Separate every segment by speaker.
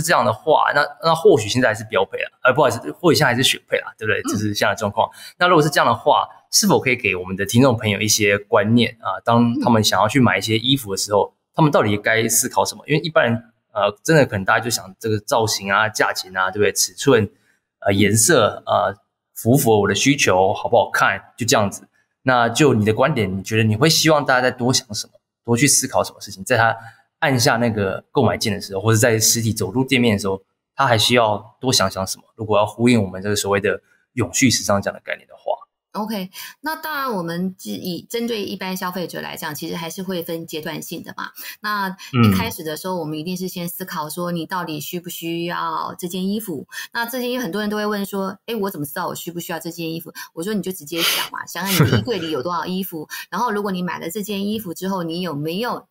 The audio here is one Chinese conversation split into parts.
Speaker 1: 是这样的话，那那或许现在还是标配了，呃，不好意思，或许现在还是选配了，对不对？就是这样的状况。那如果是这样的话，是否可以给我们的听众朋友一些观念啊？当他们想要去买一些衣服的时候，他们到底该思考什么？因为一般人呃，真的可能大家就想这个造型啊、价钱啊，对不对？尺寸、呃、颜色呃，符不符合我的需求，好不好看？就这样子。那就你的观点，你觉得你会希望大家再多想什么？多去思考什么事情？在他按下那个购买键的时候，或者在实体走入店面的时候，他还需要多想想什么？如果要呼应我们这个所谓的永续时尚这样的概念的话
Speaker 2: ，OK，那当然我们以针对一般消费者来讲，其实还是会分阶段性的嘛。那一开始的时候，我们一定是先思考说，你到底需不需要这件衣服？那这件衣服很多人都会问说，哎，我怎么知道我需不需要这件衣服？我说你就直接想嘛，想想你的衣柜里有多少衣服，然后如果你买了这件衣服之后，你有没有？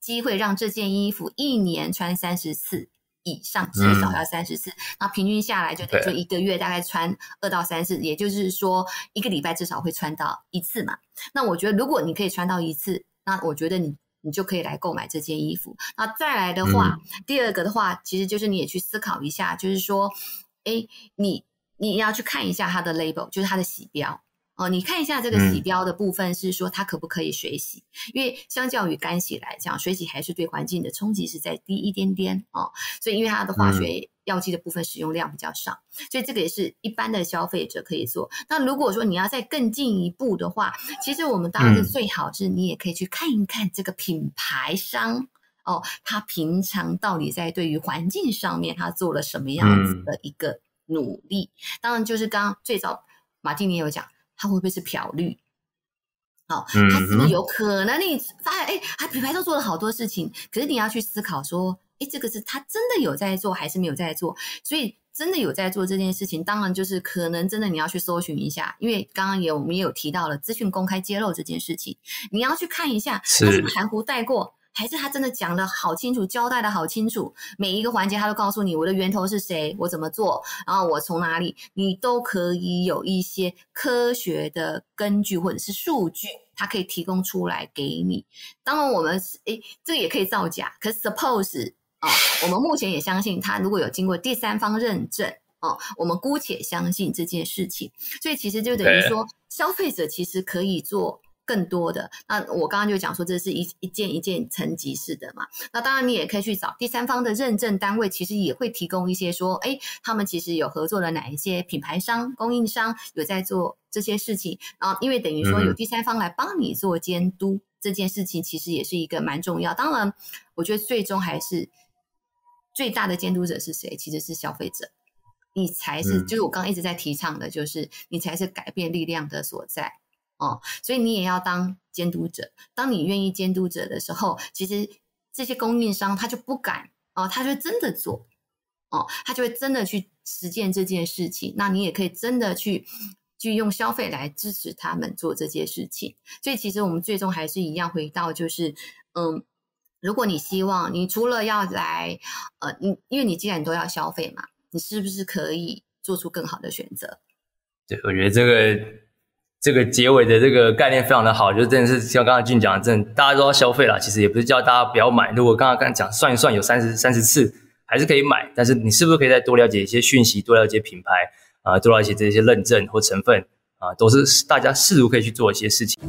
Speaker 2: 机会让这件衣服一年穿三十次以上，至少要三十次。那平均下来就等于说一个月大概穿二到三次，也就是说一个礼拜至少会穿到一次嘛。那我觉得如果你可以穿到一次，那我觉得你你就可以来购买这件衣服。那再来的话，第二个的话，其实就是你也去思考一下，就是说，哎，你你要去看一下它的 label，就是它的洗标。哦，你看一下这个洗标的部分，是说它可不可以水洗？因为相较于干洗来讲，水洗还是对环境的冲击是在低一点点哦。所以因为它的化学药剂的部分使用量比较少，所以这个也是一般的消费者可以做。那如果说你要再更进一步的话，其实我们当然是最好是你也可以去看一看这个品牌商哦，他平常到底在对于环境上面他做了什么样子的一个努力。当然就是刚刚最早马丁尼有讲。它会不会是漂绿？好，它是不是有可能？你发现，哎，它品牌都做了好多事情，可是你要去思考说，哎，这个是他真的有在做，还是没有在做？所以，真的有在做这件事情，当然就是可能真的你要去搜寻一下，因为刚刚也我们也有提到了资讯公开揭露这件事情，你要去看一下，它是含糊带过。还是他真的讲的好清楚，交代的好清楚，每一个环节他都告诉你我的源头是谁，我怎么做，然后我从哪里，你都可以有一些科学的根据或者是数据，它可以提供出来给你。当然，我们诶，这个也可以造假，可是 suppose 啊，我们目前也相信，他如果有经过第三方认证哦，我们姑且相信这件事情。所以其实就等于说，消费者其实可以做。更多的那我刚刚就讲说，这是一一件一件层级式的嘛。那当然你也可以去找第三方的认证单位，其实也会提供一些说，哎，他们其实有合作了哪一些品牌商、供应商有在做这些事情。然后因为等于说有第三方来帮你做监督，这件事情其实也是一个蛮重要。当然，我觉得最终还是最大的监督者是谁？其实是消费者，你才是就是我刚刚一直在提倡的，就是你才是改变力量的所在。哦，所以你也要当监督者。当你愿意监督者的时候，其实这些供应商他就不敢哦，他就真的做哦，他就会真的去实践这件事情。那你也可以真的去去用消费来支持他们做这件事情。所以其实我们最终还是一样回到就是，嗯，如果你希望你除了要来呃，你因为你既然都要消费嘛，你是不是可以做出更好的选择？
Speaker 1: 对，我觉得这个。这个结尾的这个概念非常的好，就真的是像刚才俊讲，真的大家都要消费了，其实也不是叫大家不要买。如果刚刚刚讲算一算有三十三十次，还是可以买，但是你是不是可以再多了解一些讯息，多了解品牌啊，多了解这些认证或成分啊，都是大家试图可以去做一些事情。